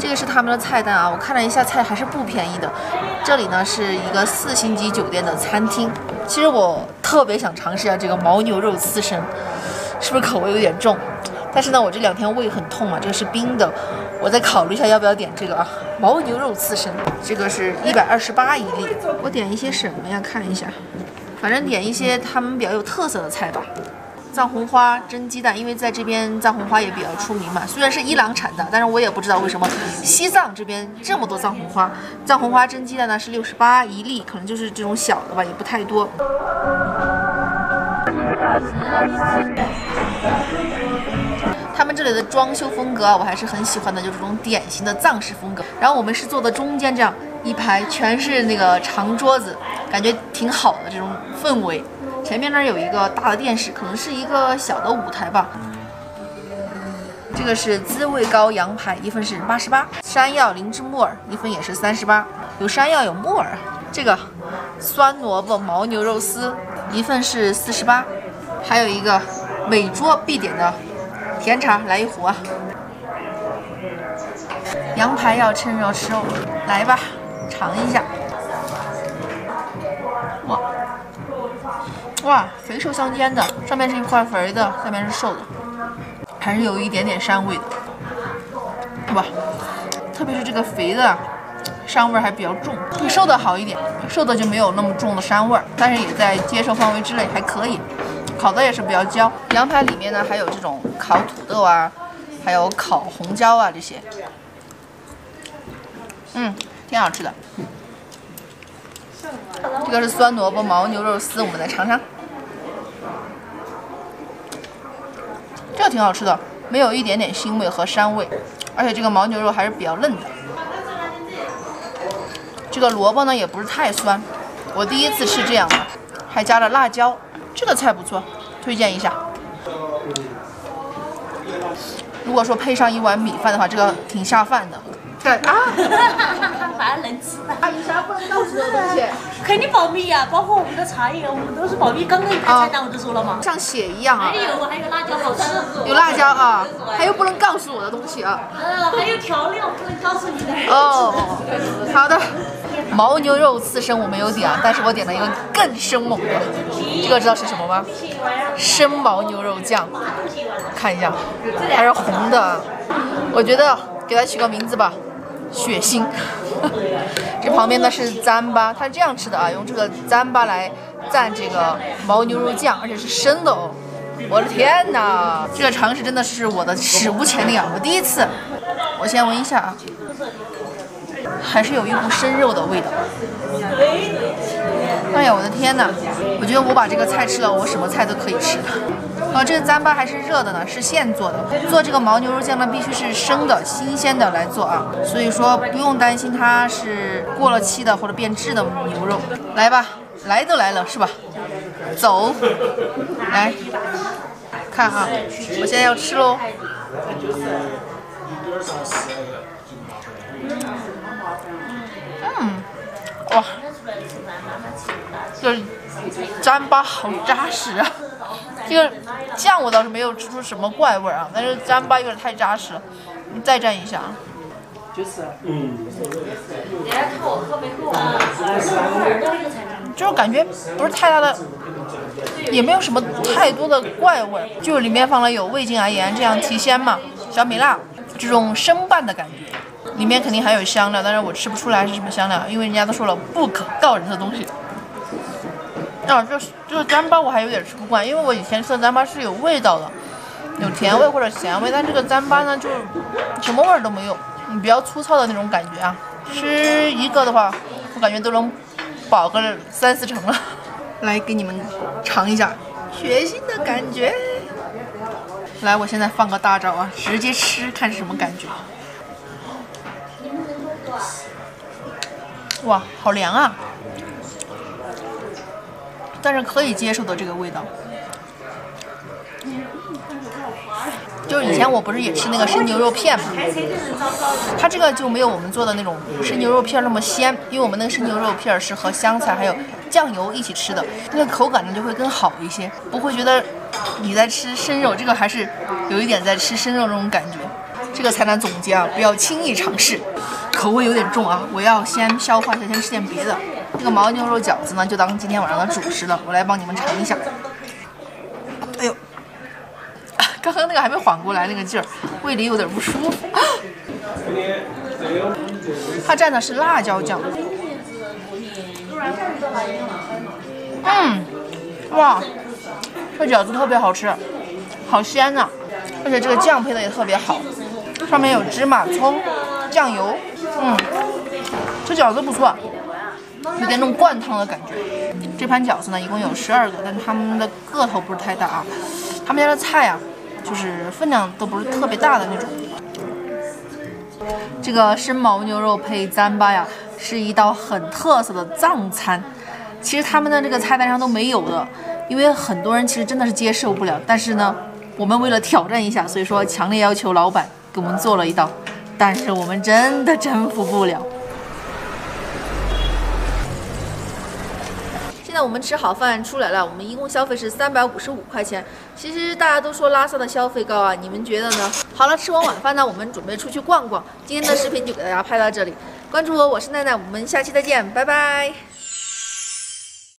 这个是他们的菜单啊，我看了一下菜还是不便宜的。这里呢是一个四星级酒店的餐厅。其实我特别想尝试一下这个牦牛肉刺身，是不是口味有点重？但是呢，我这两天胃很痛啊，这个是冰的，我再考虑一下要不要点这个啊。牦牛肉刺身，这个是一百二十八一粒。我点一些什么呀？看一下，反正点一些他们比较有特色的菜吧。藏红花蒸鸡蛋，因为在这边藏红花也比较出名嘛。虽然是伊朗产的，但是我也不知道为什么西藏这边这么多藏红花。藏红花蒸鸡蛋呢是六十八一粒，可能就是这种小的吧，也不太多。他们这里的装修风格啊，我还是很喜欢的，就是这种典型的藏式风格。然后我们是坐的中间这样一排，全是那个长桌子，感觉挺好的这种氛围。前面那儿有一个大的电视，可能是一个小的舞台吧。这个是滋味糕羊排，一份是八十八；山药灵芝木耳，一份也是三十八。有山药有木耳。这个酸萝卜牦牛肉丝，一份是四十八。还有一个每桌必点的甜茶，来一壶啊！羊排要趁热吃哦，来吧，尝一下。哇哇，肥瘦相间的，上面是一块肥的，下面是瘦的，还是有一点点膻味的。哇，特别是这个肥的，膻味还比较重，比瘦的好一点，瘦的就没有那么重的膻味，但是也在接受范围之内，还可以。烤的也是比较焦，羊排里面呢还有这种烤土豆啊，还有烤红椒啊这些，嗯，挺好吃的。这个是酸萝卜牦牛肉丝，我们来尝尝。这个挺好吃的，没有一点点腥味和膻味，而且这个牦牛肉还是比较嫩的。这个萝卜呢也不是太酸，我第一次吃这样的，还加了辣椒。这个菜不错，推荐一下。如果说配上一碗米饭的话，这个挺下饭的。对啊，能吃的。阿姨啥不能告诉的东西？肯定保密呀，包括我们的茶叶，我们都是保密。刚刚一看菜单我就说了嘛，像血一样啊。还有还有辣椒好吃。有辣椒啊，还有不能告诉我的东西啊。呃，还有调料不能告诉你的。哦，好的。牦牛肉刺身我没有点啊，但是我点了一个更生猛的，这个知道是什么吗？生牦牛肉酱，看一下，还是红的，我觉得给它取个名字吧，血腥。这旁边呢是糌粑，它是这样吃的啊，用这个糌粑来蘸这个牦牛肉酱，而且是生的哦。我的天哪，这个尝试真的是我的史无前例啊，我第一次。我先闻一下啊。还是有一股生肉的味道。哎呀，我的天哪！我觉得我把这个菜吃了，我什么菜都可以吃。啊，这个糌粑还是热的呢，是现做的。做这个牦牛肉酱呢，必须是生的、新鲜的来做啊。所以说不用担心它是过了期的或者变质的牛肉。来吧，来都来了是吧？走，来看啊，我现在要吃喽。嗯，这糌粑好扎实啊！这个酱我倒是没有吃出什么怪味啊，但是糌粑有点太扎实了。你再蘸一下啊。就是，嗯。就是感觉不是太大的，也没有什么太多的怪味，就里面放了有味精啊、盐这样提鲜嘛，小米辣这种生拌的感觉。里面肯定还有香料，但是我吃不出来是什么香料，因为人家都说了不可告人的东西。啊，这这个糌粑我还有点吃不惯，因为我以前吃的糌粑是有味道的，有甜味或者咸味，但这个糌粑呢就什么味儿都没有，比较粗糙的那种感觉啊。吃一个的话，我感觉都能饱个三四成了。来给你们尝一下血腥的感觉。来，我现在放个大招啊，直接吃看是什么感觉。哇，好凉啊！但是可以接受的这个味道。就是以前我不是也吃那个生牛肉片嘛，它这个就没有我们做的那种生牛肉片那么鲜，因为我们那个生牛肉片是和香菜还有酱油一起吃的，那个口感呢就会更好一些，不会觉得你在吃生肉，这个还是有一点在吃生肉那种感觉。这个菜单总结啊，不要轻易尝试，口味有点重啊，我要先消化一下，先吃点别的。这个牦牛肉饺子呢，就当今天晚上的主食了，我来帮你们尝一下。哎呦，刚刚那个还没缓过来那个劲儿，胃里有点不舒服。它蘸的是辣椒酱。嗯，哇，这饺子特别好吃，好鲜呐、而且这个酱配的也特别好，上面有芝麻、葱、酱油，嗯，这饺子不错，有点那种灌汤的感觉。这盘饺子呢，一共有十二个，但是他们的个头不是太大啊。他们家的菜啊，就是分量都不是特别大的那种。这个生牦牛肉配糌粑呀，是一道很特色的藏餐。其实他们的这个菜单上都没有的，因为很多人其实真的是接受不了。但是呢，我们为了挑战一下，所以说强烈要求老板给我们做了一道，但是我们真的征服不了。现在我们吃好饭出来了，我们一共消费是三百五十五块钱。其实大家都说拉萨的消费高啊，你们觉得呢？好了，吃完晚饭呢，我们准备出去逛逛。今天的视频就给大家拍到这里，关注我，我是奈奈，我们下期再见，拜拜。